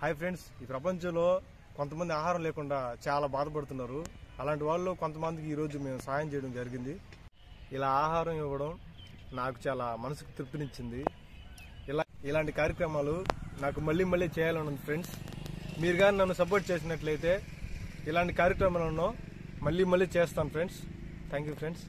Hi friends ఈ ప్రపంచంలో కొంతమంది ఆహారం లేకుండా చాలా బాధపడుతున్నారు. అలాంటి వాళ్ళు కొంతమందికి ఈరోజు మేము సాయం చేయడం జరిగింది. ఇలా ఆహారం ఇవ్వడం నాకు చాలా మనసుకు తృప్తినిచ్చింది. ఇలా ఇలాంటి కార్యక్రమాలు నాకు మళ్ళీ మళ్ళీ చేయాలని ఉంది ఫ్రెండ్స్. మీరు కానీ నన్ను సపోర్ట్ చేసినట్లయితే ఇలాంటి కార్యక్రమాలను మళ్ళీ మళ్ళీ చేస్తాను ఫ్రెండ్స్. Thank you friends.